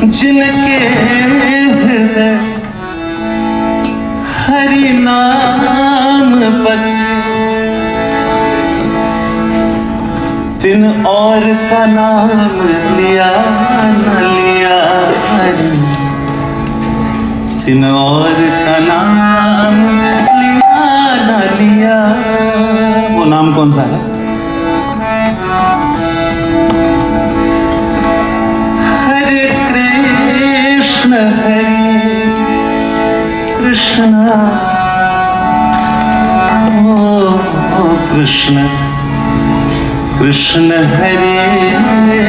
जिनके हृदय हरि नाम बस। तिन और का नाम लिया, न लिया तिन और का नाम कृष्ण हरे हरे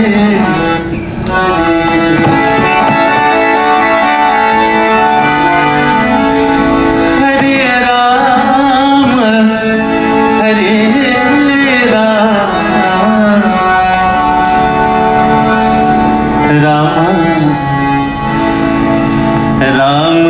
राम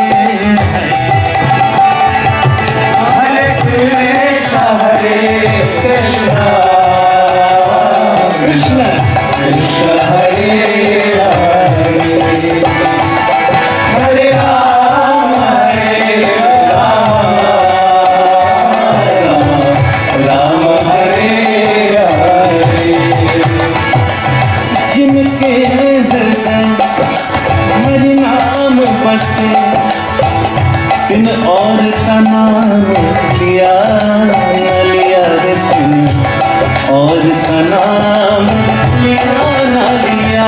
जिनके हृदय नाम बसे तिन और का नाम लिया लिया रे और का नाम लिया ना लिया।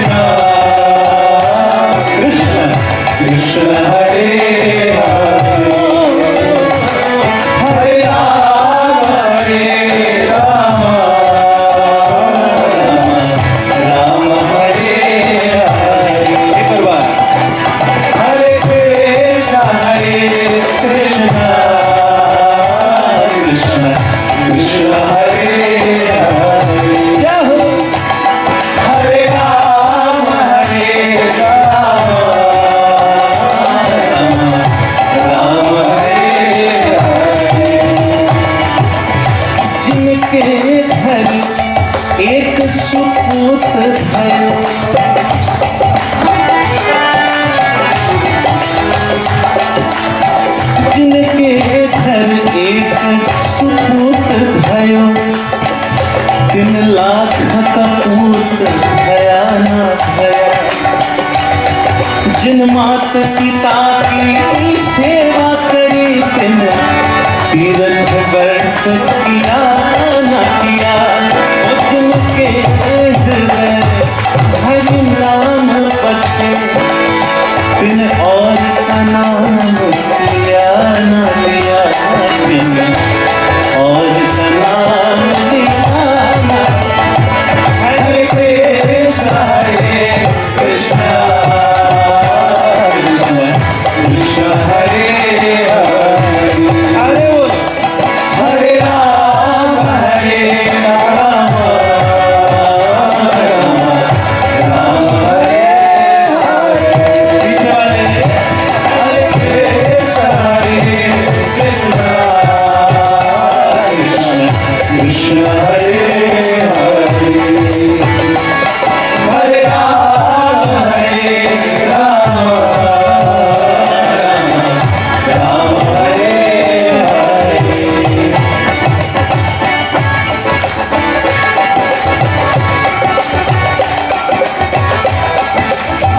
एक सुपूत भयो तीन लाख कपूत भया न भया जिन मात पिता की सेवा करी तिन तीरथ व्यर्थ किया न किया हृदय हरि नाम बसे तिन और का नाम लिया न लिया और नाम लिया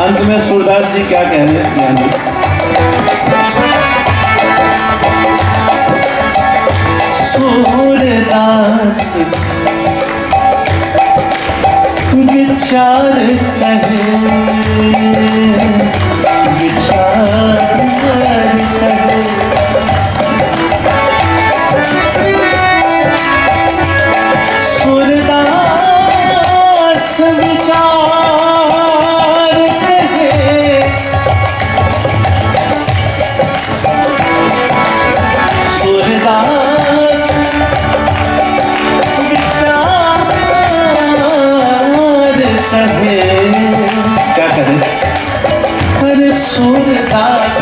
अंत में सूरदास जी क्या कह रहे हैं? सूरदास विचार कहे। कहे क्या करें अरे सूरदास